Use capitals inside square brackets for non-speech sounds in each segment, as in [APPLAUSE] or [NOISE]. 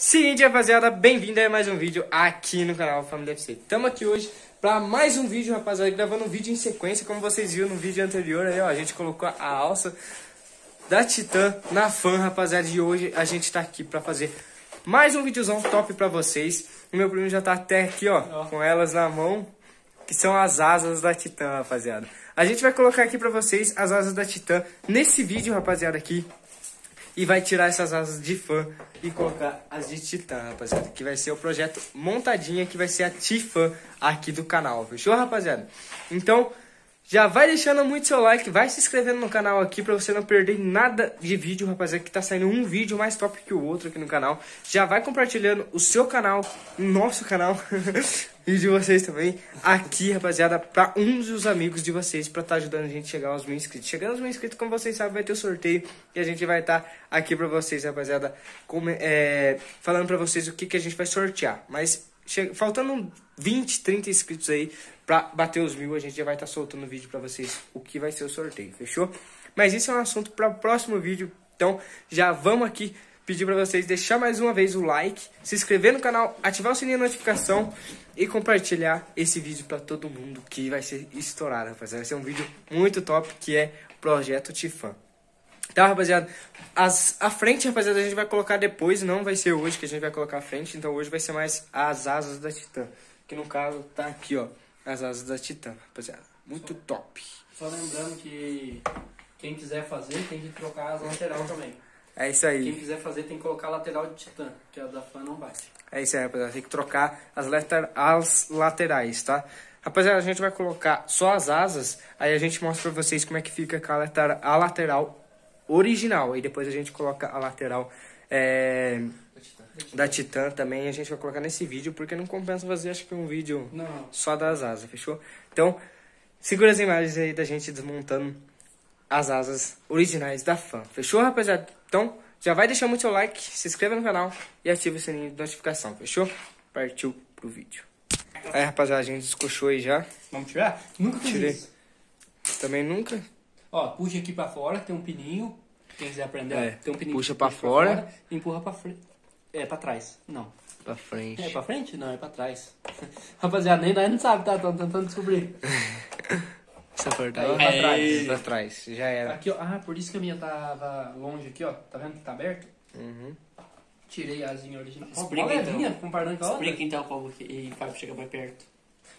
Seguinte, rapaziada, bem-vindo a mais um vídeo aqui no canal Família FC. Estamos aqui hoje para mais um vídeo, rapaziada, gravando um vídeo em sequência, como vocês viram no vídeo anterior aí, ó, a gente colocou a alça da Titã na fan, rapaziada, e hoje a gente tá aqui para fazer mais um videozão top para vocês. O meu primo já tá até aqui, ó, com elas na mão, que são as asas da Titã, rapaziada. A gente vai colocar aqui para vocês as asas da Titã nesse vídeo, rapaziada, aqui, e vai tirar essas asas de fã e colocar as de titã, rapaziada. Que vai ser o projeto montadinha, que vai ser a Tifã aqui do canal, fechou, rapaziada? Então, já vai deixando muito seu like, vai se inscrevendo no canal aqui pra você não perder nada de vídeo, rapaziada, que tá saindo um vídeo mais top que o outro aqui no canal. Já vai compartilhando o seu canal, o nosso canal [LAUGHS] e de vocês também aqui, rapaziada, pra um dos amigos de vocês, pra tá ajudando a gente a chegar aos mil inscritos. Chegando aos mil inscritos, como vocês sabem, vai ter o sorteio e a gente vai estar tá aqui pra vocês, rapaziada, como, é, falando pra vocês o que, que a gente vai sortear. Mas faltando 20, 30 inscritos aí pra bater os mil, a gente já vai estar tá soltando vídeo pra vocês o que vai ser o sorteio, fechou? Mas isso é um assunto para o próximo vídeo, então já vamos aqui pedir para vocês deixar mais uma vez o like, se inscrever no canal, ativar o sininho de notificação e compartilhar esse vídeo para todo mundo que vai ser estourado, rapaziada. Vai ser um vídeo muito top que é Projeto Tifã. Tá, rapaziada? As, a frente, rapaziada, a gente vai colocar depois, não vai ser hoje que a gente vai colocar a frente, então hoje vai ser mais as asas da Titã. Que no caso tá aqui, ó, as asas da Titã, rapaziada. Muito só, top. Só lembrando que quem quiser fazer tem que trocar as lateral também. É isso aí. Quem quiser fazer tem que colocar a lateral de Titã, que a da fã não bate. É isso aí, rapaziada. Tem que trocar as, later, as laterais, tá? Rapaziada, a gente vai colocar só as asas, aí a gente mostra pra vocês como é que fica a lateral, a lateral original. E depois a gente coloca a lateral é, da Titã também. A gente vai colocar nesse vídeo, porque não compensa fazer, acho que um vídeo não. só das asas, fechou? Então, segura as imagens aí da gente desmontando as asas originais da fã. Fechou, rapaziada? Então, já vai deixar muito seu like, se inscreva no canal e ative o sininho de notificação, fechou? Partiu pro vídeo. Aí, rapaziada, a gente descoxou aí já. Vamos tirar? Nunca Tirei. Também nunca. Ó, puxa aqui pra fora, tem um pininho. Quem quiser aprender, É, tem um pininho. puxa pra fora. e empurra pra frente. É, pra trás. Não. Pra frente. É pra frente? Não, é pra trás. [LAUGHS] Rapaziada, nem nós não sabe, tá? Estamos tentando descobrir. [LAUGHS] Essa porta Aí, pra trás. Pra trás, já era. Aqui, ó. Ah, por isso que a minha tava longe aqui, ó. Tá vendo que tá aberto? Uhum. Tirei a asinha original. Explica, Olha a então. levinha comparando com a outra. Explica então como que faz pra chegar mais perto.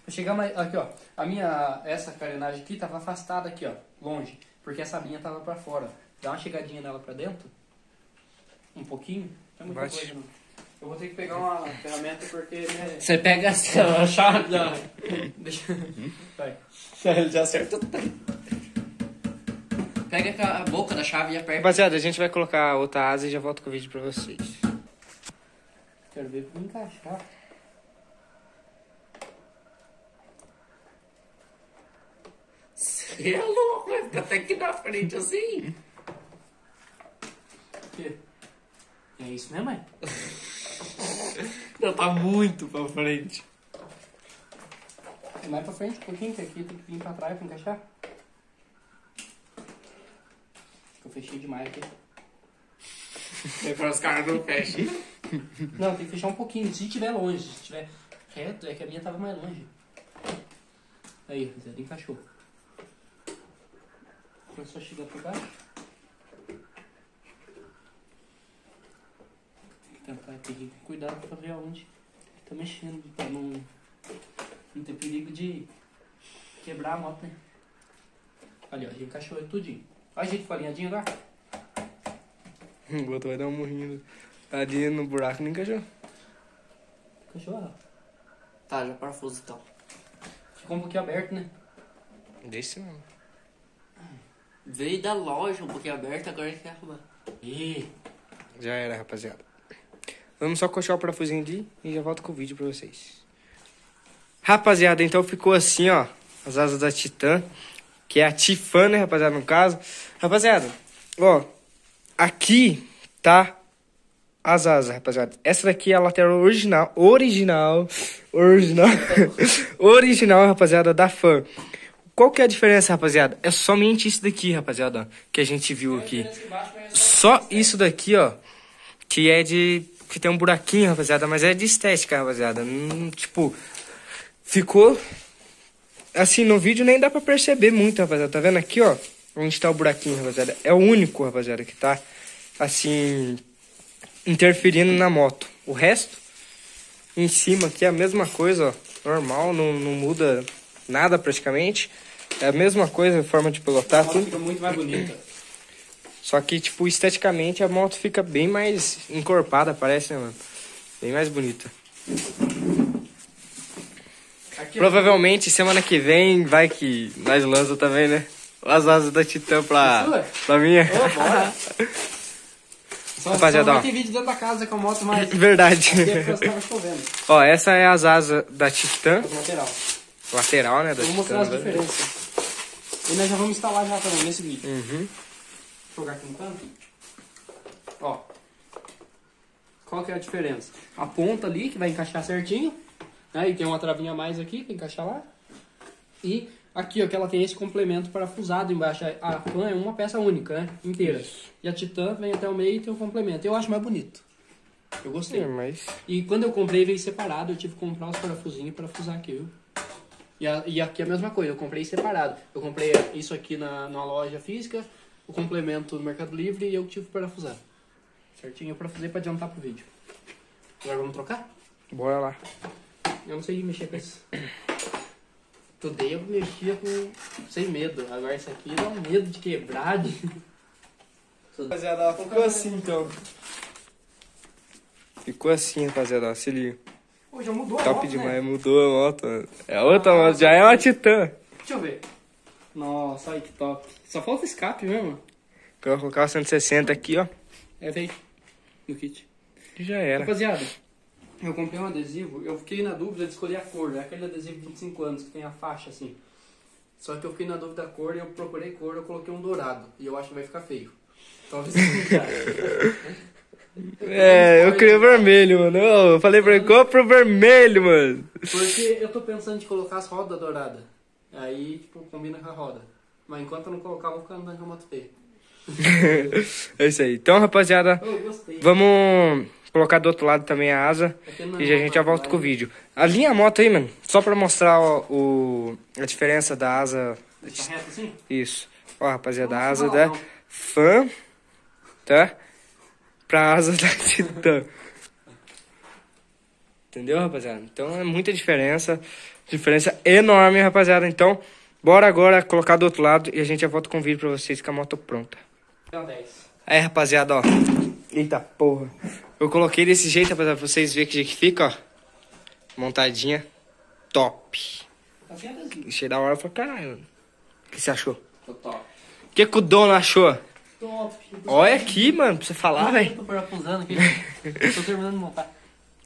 Chegar mais. Aqui, ó. A minha. Essa carenagem aqui tava afastada aqui, ó. Longe. Porque essa linha tava pra fora. Dá uma chegadinha nela pra dentro. Um pouquinho. É muita Bate. coisa, não. Eu vou ter que pegar uma ferramenta porque. Né... Você pega a chave da. [LAUGHS] Deixa. Vai. Já acerta Pega a boca da chave e aperta. Rapaziada, a gente vai colocar outra asa e já volto com o vídeo pra vocês. Quero ver como encaixar. É louco, vai ficar até aqui na frente assim. É isso mesmo, mãe? [LAUGHS] Não, tá muito pra frente. É mais pra frente um pouquinho, que aqui tem que vir pra trás pra encaixar. Eu fechei demais aqui. É para os caras não fecham. Não, tem que fechar um pouquinho. Se estiver longe, se estiver reto, é que a minha tava mais longe. Aí, encaixou. É só chegar por baixo. Tem que tentar ter que cuidado pra ver aonde tá mexendo, pra não, não ter perigo de quebrar a moto, né? Ali, ó, já encaixou tudinho. Olha a gente com a linhadinha agora. [LAUGHS] O outro vai dar um morrinho ali no buraco, encaixou. Encaixou, ó. Tá, já parafuso então. Ficou um pouquinho aberto, né? Deixa mesmo. Veio da loja um pouquinho aberto, agora quer arrumar. Ih, Já era, rapaziada. Vamos só coxar o parafusinho ali e já volto com o vídeo pra vocês. Rapaziada, então ficou assim, ó. As asas da Titã. Que é a Tifã, né, rapaziada, no caso. Rapaziada, ó. Aqui tá as asas, rapaziada. Essa daqui é a lateral original. Original. Original. [LAUGHS] original, rapaziada, da fã. Qual que é a diferença, rapaziada? É somente isso daqui, rapaziada, que a gente viu aqui. Só isso daqui, ó, que é de que tem um buraquinho, rapaziada, mas é de estética, rapaziada. Hum, tipo, ficou assim no vídeo nem dá pra perceber muito, rapaziada. Tá vendo aqui, ó? Onde tá o buraquinho, rapaziada? É o único, rapaziada, que tá assim interferindo na moto. O resto em cima aqui é a mesma coisa, ó, normal, não, não muda nada praticamente. É a mesma coisa, a forma de pilotar, A moto tudo. fica muito mais bonita. Só que, tipo, esteticamente a moto fica bem mais encorpada, parece, né, mano? Bem mais bonita. Aqui, Provavelmente semana que vem vai que nós lança também, né? As asas da Titã pra, Sua? pra minha. Ô, bora. [LAUGHS] Só, Rapaziada, só ó. ter vídeo dentro da casa com a moto mais... [LAUGHS] Verdade. É. Ó, essa é as asas da Titã. Lateral. Lateral, né? Da vou mostrar as né? diferenças. E nós já vamos instalar já também nesse vídeo. Uhum. Vou jogar aqui no canto. Ó. Qual que é a diferença? A ponta ali, que vai encaixar certinho. Né? E tem uma travinha a mais aqui, que encaixa lá. E aqui, ó, que ela tem esse complemento parafusado embaixo. A fan é uma peça única, né? Inteira. E a Titan vem até o meio e tem o complemento. Eu acho mais bonito. Eu gostei. É, mas... E quando eu comprei veio separado, eu tive que comprar os parafusinhos para fusar aqui, viu? E, a- e aqui é a mesma coisa, eu comprei separado. Eu comprei isso aqui na, na loja física, o complemento no Mercado Livre e eu tive que parafusar. Certinho? Eu parafusei para adiantar pro vídeo. Agora vamos trocar? Bora lá. Eu não sei mexer com isso. Tudei eu mexia com... sem medo. Agora isso aqui dá um medo de quebrar, de... Rapaziada, ficou assim então. Ficou assim, rapaziada, se liga. Pô, já mudou a Top moto, né? demais, mudou a moto. mano. É outra moto, já é uma Titã. Deixa eu ver. Nossa, olha que top. Só falta escape mesmo. Eu vou colocar o 160 aqui, ó. É, veio no kit. Já era. Rapaziada, eu comprei um adesivo, eu fiquei na dúvida de escolher a cor, é aquele adesivo de 25 anos que tem a faixa assim. Só que eu fiquei na dúvida da cor e eu procurei cor, eu coloquei um dourado. E eu acho que vai ficar feio. Talvez seja. [LAUGHS] É, eu queria o vermelho, mano. Eu falei pra ele, compra o vermelho, mano. Porque eu tô pensando em colocar as rodas douradas. Aí, tipo, combina com a roda. Mas enquanto eu não colocar, eu vou ficar andando com a moto feia. [LAUGHS] É isso aí. Então, rapaziada, vamos colocar do outro lado também a asa. Não é E já a gente já volta com o vai- vídeo. Alinha a moto aí, mano. Só pra mostrar ó, o, a diferença da asa. Reto assim? Isso. Ó, rapaziada, a asa da não. fã, tá? Pra asa [LAUGHS] da Titã. Entendeu, rapaziada? Então é muita diferença. Diferença enorme, rapaziada. Então, bora agora colocar do outro lado e a gente já volta com o vídeo pra vocês com a moto pronta. Dá 10. Aí, rapaziada, ó. Eita porra. Eu coloquei desse jeito, rapaziada, pra vocês verem que jeito que fica, ó. Montadinha. Top. Achei da hora, eu falei, caralho, mano. O que você achou? Tô top. O que, que o dono achou? Olha aqui, mano, pra você falar, velho. Tô parafusando aqui. [LAUGHS] tô terminando de montar.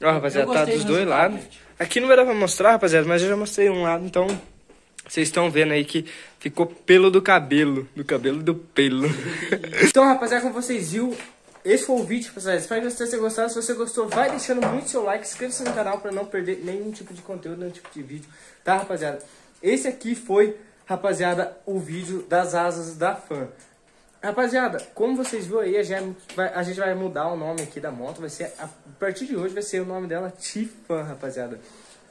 Ó, rapaziada, tá dos do dois lados. Aqui não vai dar pra mostrar, rapaziada, mas eu já mostrei um lado, então vocês estão vendo aí que ficou pelo do cabelo. Do cabelo do pelo. [LAUGHS] então, rapaziada, como vocês viram, esse foi o vídeo, rapaziada. Espero que vocês tenham gostado. Se você gostou, vai deixando muito seu like, inscreva-se no canal pra não perder nenhum tipo de conteúdo, nenhum tipo de vídeo, tá, rapaziada? Esse aqui foi, rapaziada, o vídeo das asas da fã. Rapaziada, como vocês viram aí, a gente, vai, a gente vai mudar o nome aqui da moto. Vai ser, a partir de hoje vai ser o nome dela Tifan, rapaziada.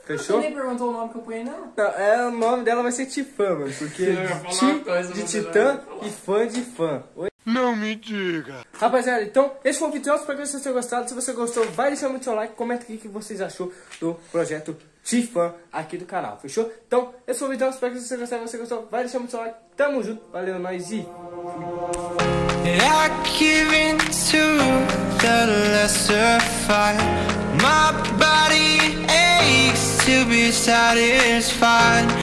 Você Fechou? nem perguntou o nome que eu ponho, não? Não, é, o nome dela vai ser Tifan, mano. Porque [LAUGHS] uma coisa, Ti de Titã e fã de fã. Oi? Não me diga. Rapaziada, então, esse foi o vídeo. Espero que vocês tenham gostado. Se você gostou, vai deixar muito seu like. Comenta aqui o que vocês achou do projeto Tifan aqui do canal. Fechou? Então, esse foi o vídeo. Espero que vocês tenham gostado. Se você gostou, vai deixar muito seu like. Tamo junto. Valeu, nós e... I give in to the lesser fight. My body aches to be satisfied.